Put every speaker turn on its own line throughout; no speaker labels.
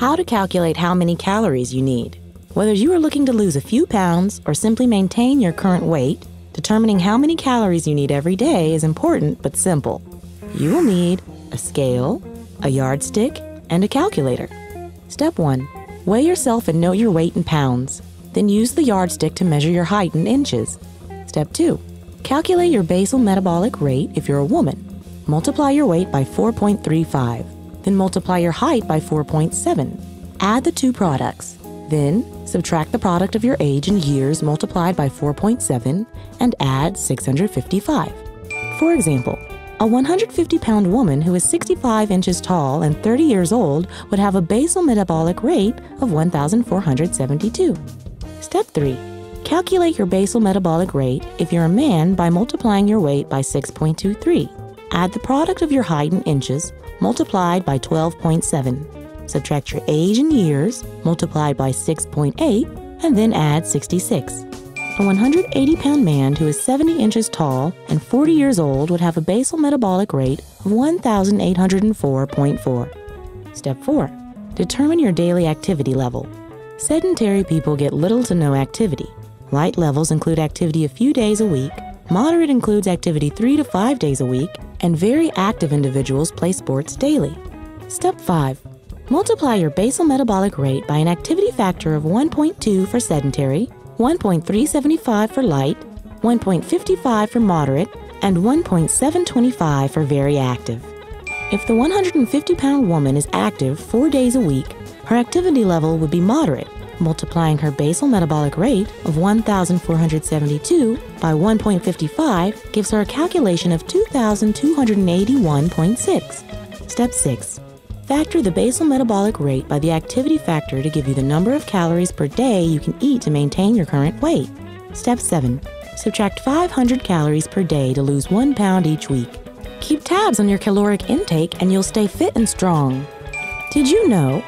How to calculate how many calories you need. Whether you are looking to lose a few pounds or simply maintain your current weight, determining how many calories you need every day is important but simple. You will need a scale, a yardstick, and a calculator. Step 1. Weigh yourself and know your weight in pounds. Then use the yardstick to measure your height in inches. Step 2. Calculate your basal metabolic rate if you're a woman. Multiply your weight by 4.35. Then multiply your height by 4.7. Add the two products. Then subtract the product of your age in years multiplied by 4.7 and add 655. For example, a 150 pound woman who is 65 inches tall and 30 years old would have a basal metabolic rate of 1,472. Step 3. Calculate your basal metabolic rate if you're a man by multiplying your weight by 6.23. Add the product of your height in inches multiplied by 12.7. Subtract your age in years multiplied by 6.8 and then add 66. A 180 pound man who is 70 inches tall and 40 years old would have a basal metabolic rate of 1,804.4. Step 4. Determine your daily activity level. Sedentary people get little to no activity. Light levels include activity a few days a week, moderate includes activity three to five days a week, and very active individuals play sports daily. Step 5. Multiply your basal metabolic rate by an activity factor of 1.2 for sedentary, 1.375 for light, 1.55 for moderate, and 1.725 for very active. If the 150 pound woman is active four days a week, her activity level would be moderate, multiplying her basal metabolic rate of 1,472 by 1.55 gives her a calculation of 2,281.6. Step 6. Factor the basal metabolic rate by the activity factor to give you the number of calories per day you can eat to maintain your current weight. Step 7. Subtract 500 calories per day to lose 1 pound each week. Keep tabs on your caloric intake and you'll stay fit and strong. Did you know?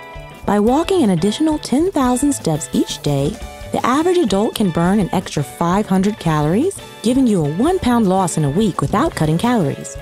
By walking an additional 10,000 steps each day, the average adult can burn an extra 500 calories, giving you a 1 pound loss in a week without cutting calories.